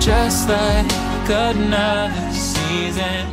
Just like another season.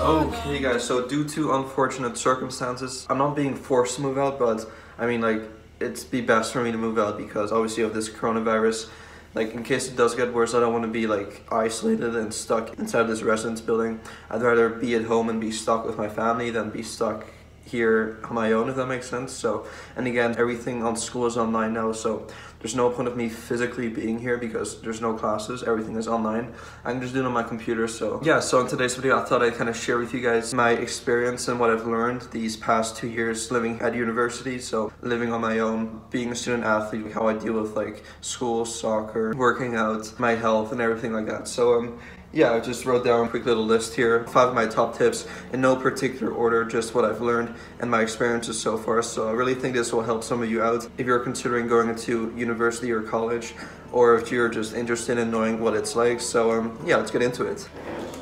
Okay oh, guys, so due to unfortunate circumstances, I'm not being forced to move out, but I mean like, it's be best for me to move out because obviously of this coronavirus, like in case it does get worse, I don't want to be like isolated and stuck inside this residence building. I'd rather be at home and be stuck with my family than be stuck here on my own if that makes sense. So and again everything on school is online now so there's no point of me physically being here because there's no classes. Everything is online. I'm just doing it on my computer so. Yeah so in today's video i thought i'd kind of share with you guys my experience and what i've learned these past two years living at university. So living on my own being a student athlete how i deal with like school soccer working out my health and everything like that. So um yeah, I just wrote down a quick little list here. Five of my top tips in no particular order, just what I've learned and my experiences so far. So I really think this will help some of you out if you're considering going into university or college, or if you're just interested in knowing what it's like. So um, yeah, let's get into it.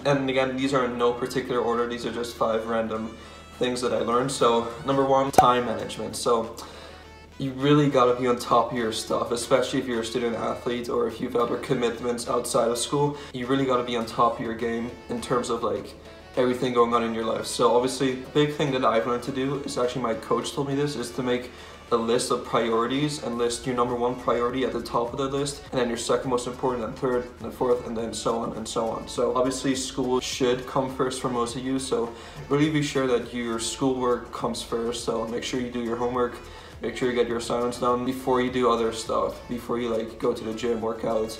And again, these are in no particular order. These are just five random things that I learned. So number one, time management. So you really got to be on top of your stuff, especially if you're a student athlete or if you've other commitments outside of school. You really got to be on top of your game in terms of like everything going on in your life. So obviously, the big thing that I've learned to do is actually my coach told me this is to make a list of priorities and list your number one priority at the top of the list and then your second most important and third and then fourth and then so on and so on so obviously school should come first for most of you so really be sure that your schoolwork comes first so make sure you do your homework make sure you get your assignments done before you do other stuff, before you like go to the gym, workouts,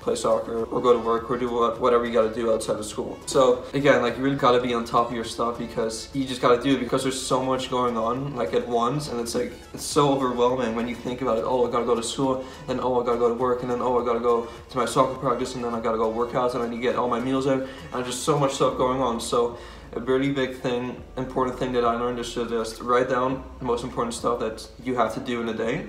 play soccer, or go to work, or do whatever you gotta do outside of school. So again, like you really gotta be on top of your stuff because you just gotta do it because there's so much going on like at once and it's like, it's so overwhelming when you think about it. Oh, I gotta go to school, and oh, I gotta go to work, and then oh, I gotta go to my soccer practice, and then I gotta go workout, and I need to get all my meals in, and there's just so much stuff going on. So a really big thing, important thing that I learned is to just write down the most important stuff that you have to do in a day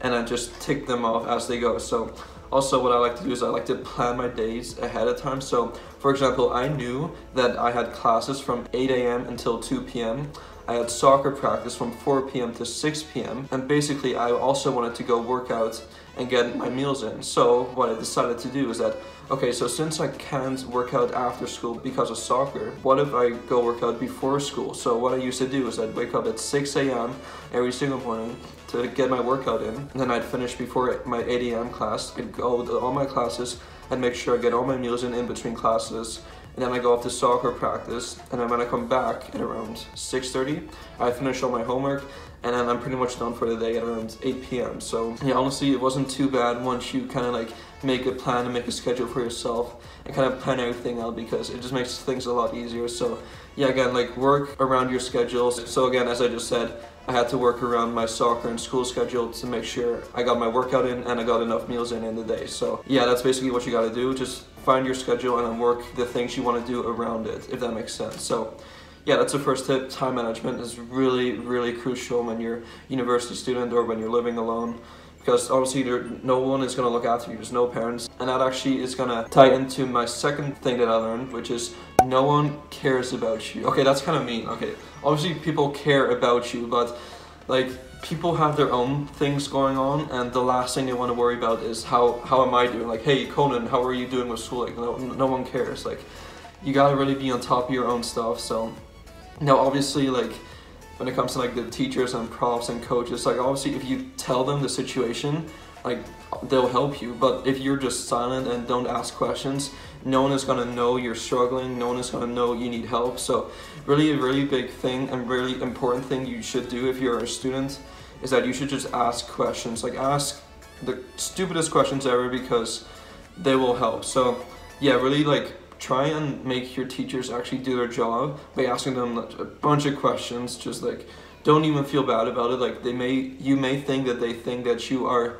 and then just tick them off as they go. So also what I like to do is I like to plan my days ahead of time. So for example, I knew that I had classes from 8 a.m. until 2 p.m. I had soccer practice from 4 p.m. to 6 p.m. And basically I also wanted to go work out and get my meals in. So what I decided to do is that, okay, so since I can't work out after school because of soccer, what if I go work out before school? So what I used to do is I'd wake up at 6 a.m. every single morning to get my workout in. And then I'd finish before my 8 a.m. class. I'd go to all my classes and make sure I get all my meals in in between classes and then I go off to soccer practice and then when I come back at around 6.30 I finish all my homework and then I'm pretty much done for the day at around 8 p.m. So yeah, honestly, it wasn't too bad once you kind of like make a plan and make a schedule for yourself and kind of plan everything out because it just makes things a lot easier. So yeah, again, like work around your schedules. So again, as I just said, I had to work around my soccer and school schedule to make sure I got my workout in and I got enough meals in in the day. So yeah, that's basically what you got to do. Just find your schedule and then work the things you want to do around it, if that makes sense. So yeah, that's the first tip. Time management is really, really crucial when you're a university student or when you're living alone because obviously there, no one is going to look after you, there's no parents. And that actually is going to tie into my second thing that I learned, which is no one cares about you. Okay, that's kind of mean. Okay, obviously people care about you, but like people have their own things going on and the last thing they want to worry about is how, how am I doing? Like, hey, Cohnan, how are you doing with school? Like, no, no one cares. Like, you got to really be on top of your own stuff. So now, obviously, like when it comes to like the teachers and profs and coaches, like obviously, if you tell them the situation, like they'll help you. But if you're just silent and don't ask questions, no one is gonna know you're struggling. No one is gonna know you need help. So, really, a really big thing and really important thing you should do if you're a student is that you should just ask questions. Like ask the stupidest questions ever because they will help. So, yeah, really like try and make your teachers actually do their job by asking them a bunch of questions just like don't even feel bad about it like they may you may think that they think that you are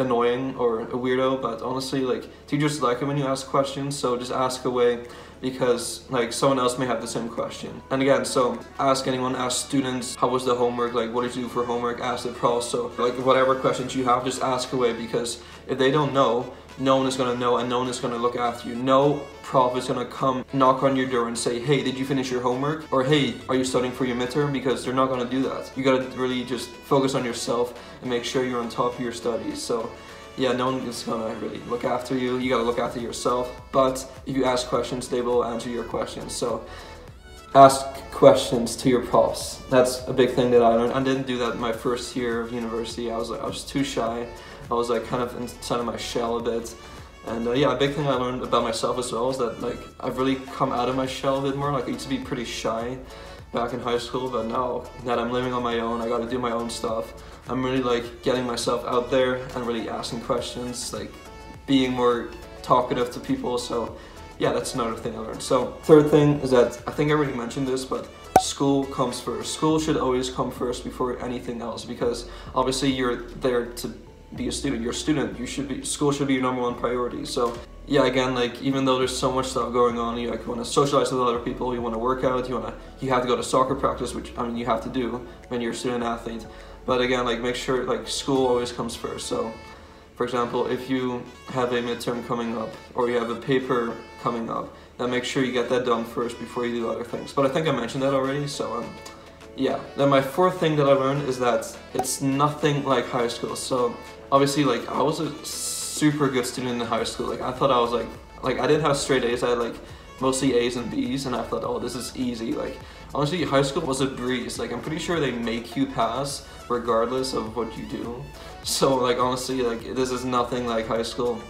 annoying or a weirdo, but honestly, like teachers like it when you ask questions. So just ask away because like someone else may have the same question. And again, so ask anyone, ask students, how was the homework? Like, what did you do for homework? Ask the prof. So like whatever questions you have, just ask away because if they don't know, no one is gonna know and no one is gonna look after you. No prof is gonna come knock on your door and say, hey, did you finish your homework? Or hey, are you studying for your midterm? Because they're not gonna do that. You gotta really just focus on yourself and make sure you're on top of your studies. So yeah, no one is gonna really look after you. You gotta look after yourself. But if you ask questions, they will answer your questions. So ask questions to your profs. That's a big thing that I learned. I didn't do that my first year of university. I was like, I was too shy. I was like kind of inside of my shell a bit. And uh, yeah, a big thing I learned about myself as well is that like I've really come out of my shell a bit more. Like I used to be pretty shy back in high school, but now that I'm living on my own, I got to do my own stuff. I'm really like getting myself out there and really asking questions, like being more talkative to people. So yeah, that's another thing I learned. So third thing is that I think I already mentioned this, but school comes first. School should always come first before anything else because obviously you're there to be a student. You're a student. You should be school should be your number one priority. So yeah, again, like even though there's so much stuff going on, you like want to socialize with other people, you want to work out, you want to you have to go to soccer practice, which I mean you have to do when you're a student athlete. But again, like make sure like school always comes first. So for example, if you have a midterm coming up or you have a paper coming up, then make sure you get that done first before you do other things. But I think I mentioned that already, so um, yeah. Then my fourth thing that I learned is that it's nothing like high school. So obviously like I was a super good student in high school. Like I thought I was like, like I didn't have straight A's. I had like mostly A's and B's and I thought, oh, this is easy. Like honestly, high school was a breeze. Like I'm pretty sure they make you pass regardless of what you do. So like honestly, like this is nothing like high school.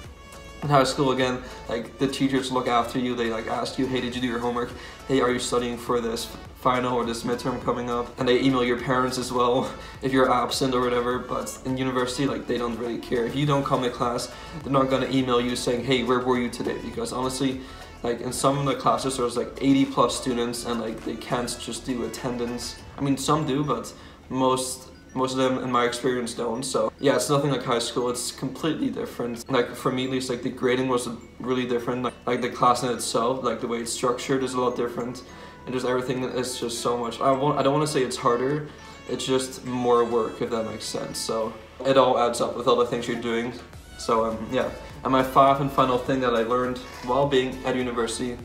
In high school again, like the teachers look after you. They like ask you, hey, did you do your homework? Hey, are you studying for this final or this midterm coming up? And they email your parents as well if you're absent or whatever. But in university, like they don't really care. If you don't come to class, they're not gonna email you saying, hey, where were you today? Because honestly, like in some of the classes there's like 80 plus students and like they can't just do attendance. I mean, some do, but most most of them in my experience don't. So yeah it's nothing like high school. It's completely different. Like for me at least like the grading was really different. Like, like the class in itself like the way it's structured is a lot different. And just everything is just so much I, won't, I don't want to say it's harder. It's just more work if that makes sense. So it all adds up with all the things you're doing. So um, yeah and my five and final thing that I learned while being at university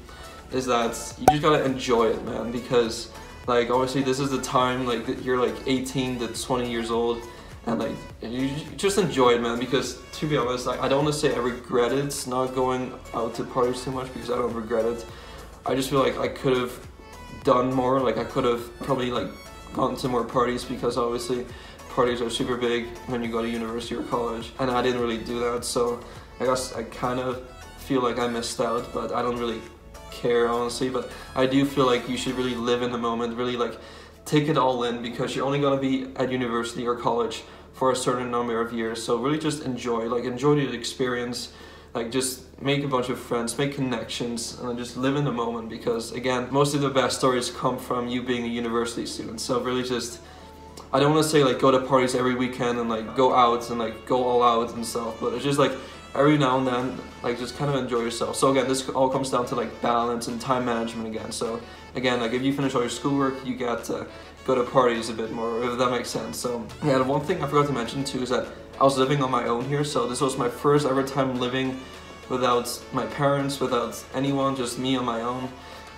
is that you just gotta enjoy it man because like obviously this is the time like you're like 18 to 20 years old and like you just enjoy it man because to be honest like, I don't want to say I regret it not going out to parties too much because I don't regret it. I just feel like I could have done more like I could have probably like gone to more parties because obviously parties are super big when you go to university or college and I didn't really do that so I guess I kind of feel like I missed out but I don't really care honestly. But I do feel like you should really live in the moment really like take it all in because you're only going to be at university or college for a certain number of years. So really just enjoy like enjoy the experience. Like just make a bunch of friends make connections and just live in the moment because again most of the best stories come from you being a university student. So really just I don't want to say like go to parties every weekend and like go out and like go all out and stuff but it's just like every now and then, like just kind of enjoy yourself. So again, this all comes down to like balance and time management again. So again, like if you finish all your schoolwork, you get to go to parties a bit more, if that makes sense. So yeah, one thing I forgot to mention too is that I was living on my own here. So this was my first ever time living without my parents, without anyone, just me on my own.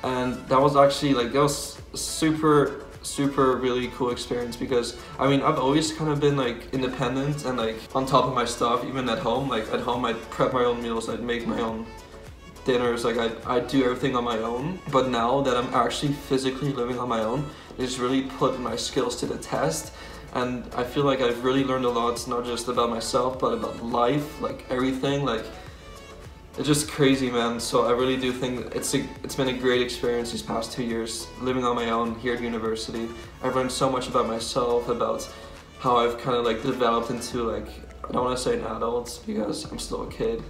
And that was actually like, that was super super really cool experience because I mean I've always kind of been like independent and like on top of my stuff even at home. Like at home I'd prep my own meals I'd make my own dinners like I I do everything on my own. But now that I'm actually physically living on my own it's really put my skills to the test. And I feel like I've really learned a lot not just about myself but about life like everything. Like it's just crazy, man. So I really do think it's a, it's been a great experience these past two years living on my own here at university. I've learned so much about myself, about how I've kind of like developed into like I don't want to say an adult because I'm still a kid.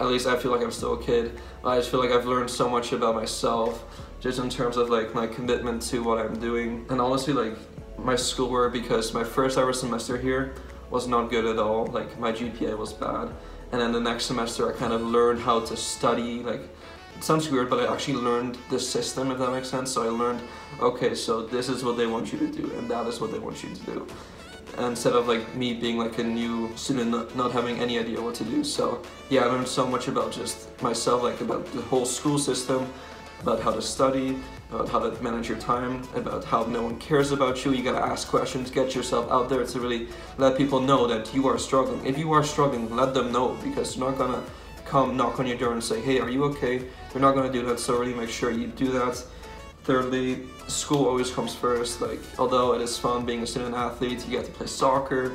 At least I feel like I'm still a kid. I just feel like I've learned so much about myself, just in terms of like my commitment to what I'm doing, and honestly like my schoolwork because my first ever semester here was not good at all. Like my GPA was bad. And then the next semester I kind of learned how to study. Like it sounds weird, but I actually learned the system, if that makes sense. So I learned, okay, so this is what they want you to do, and that is what they want you to do. Instead of like me being like a new student, not, not having any idea what to do. So yeah, I learned so much about just myself, like about the whole school system, about how to study, about how to manage your time, about how no one cares about you. You gotta ask questions, get yourself out there to really let people know that you are struggling. If you are struggling, let them know because they're not gonna come knock on your door and say, hey, are you okay? They're not gonna do that, so really make sure you do that. Thirdly, school always comes first. Like, although it is fun being a student athlete, you get to play soccer,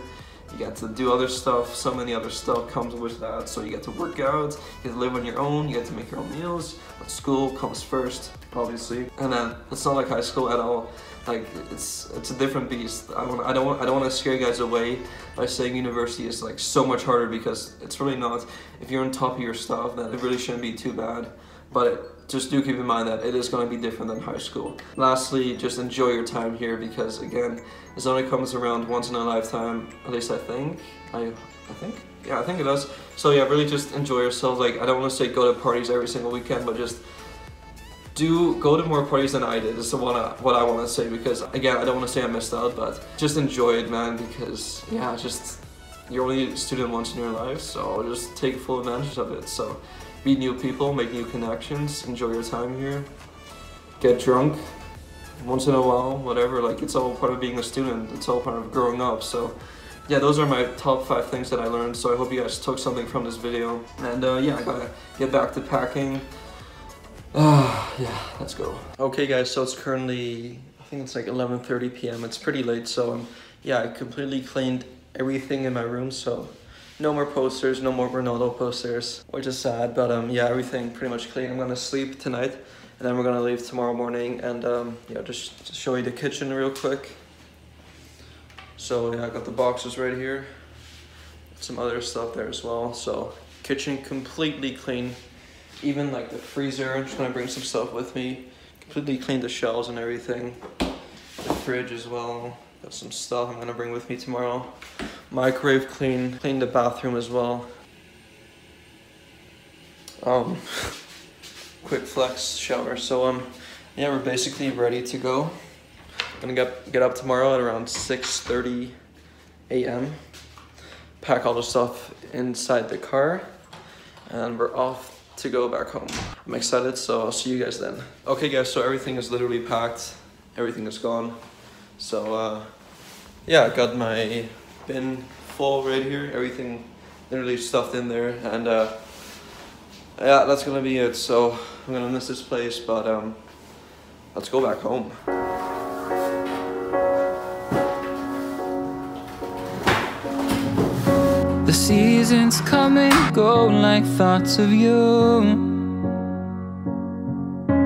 you get to do other stuff, so many other stuff comes with that. So you get to work out, you get to live on your own, you get to make your own meals, but school comes first, obviously. And then it's not like high school at all. Like it's it's a different beast. I don't I don't I don't want to scare you guys away by saying university is like so much harder because it's really not. If you're on top of your stuff, then it really shouldn't be too bad. But just do keep in mind that it is going to be different than high school. Lastly, just enjoy your time here because again, this only comes around once in a lifetime. At least I think. I I think. Yeah, I think it does. So yeah, really just enjoy yourselves. Like I don't want to say go to parties every single weekend, but just do go to more parties than I did. Is what I, what I want to say because again, I don't want to say I missed out, but just enjoy it, man. Because yeah, just you're only a student once in your life, so just take full advantage of it. So meet new people, make new connections, enjoy your time here, get drunk once in a while, whatever. Like it's all part of being a student. It's all part of growing up. So yeah, those are my top five things that I learned. So I hope you guys took something from this video. And uh, yeah, I gotta get back to packing. Ah, yeah, let's go. Okay guys, so it's currently, I think it's like 11.30 p.m. It's pretty late, so um, yeah, I completely cleaned everything in my room, so no more posters, no more Ronaldo posters, which is sad, but um, yeah, everything pretty much clean. I'm gonna sleep tonight, and then we're gonna leave tomorrow morning, and um, yeah, just show you the kitchen real quick. So yeah, I got the boxes right here, some other stuff there as well, so kitchen completely clean even like the freezer. I'm just gonna bring some stuff with me. Completely clean the shelves and everything. The fridge as well. Got some stuff I'm gonna bring with me tomorrow. Microwave clean. Clean the bathroom as well. Um, quick flex shower. So um, yeah, we're basically ready to go. Gonna get get up tomorrow at around 6:30 a.m. Pack all the stuff inside the car, and we're off to go back home. I'm excited, so I'll see you guys then. Okay guys, so everything is literally packed. Everything is gone. So uh, yeah, I got my bin full right here. Everything literally stuffed in there. And uh, yeah, that's gonna be it. So I'm gonna miss this place, but um, let's go back home. The seasons come and go like thoughts of you.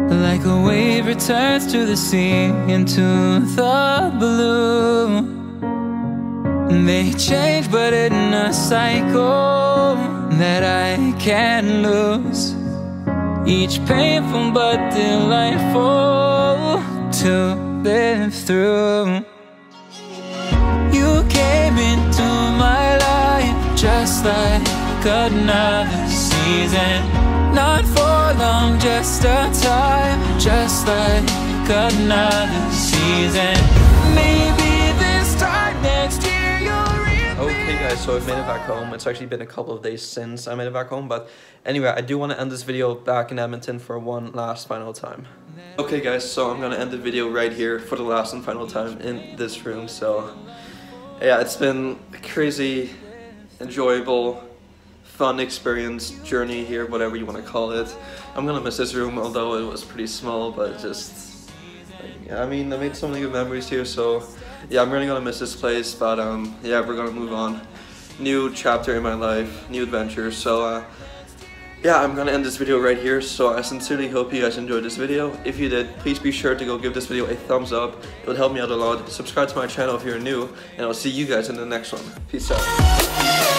Like a wave returns to the sea into the blue. They change, but in a cycle that I can't lose. Each painful but delightful to live through. You came into my life just like another season. Not for long, just a time, just like another season. So I've made it back home. It's actually been a couple of days since I made it back home, but anyway, I do want to end this video back in Edmonton for one last final time. Okay guys, so I'm gonna end the video right here for the last and final time in this room, so yeah, it's been a crazy, enjoyable, fun experience, journey here, whatever you want to call it. I'm gonna miss this room, although it was pretty small, but just, like, I mean, I made so many good memories here, so yeah, I'm really gonna miss this place, but um, yeah, we're gonna move on. New chapter in my life, new adventure, so uh, yeah, I'm gonna end this video right here. So I sincerely hope you guys enjoyed this video. If you did, please be sure to go give this video a thumbs up. It would help me out a lot. Subscribe to my channel if you're new, and I'll see you guys in the next one. Peace out.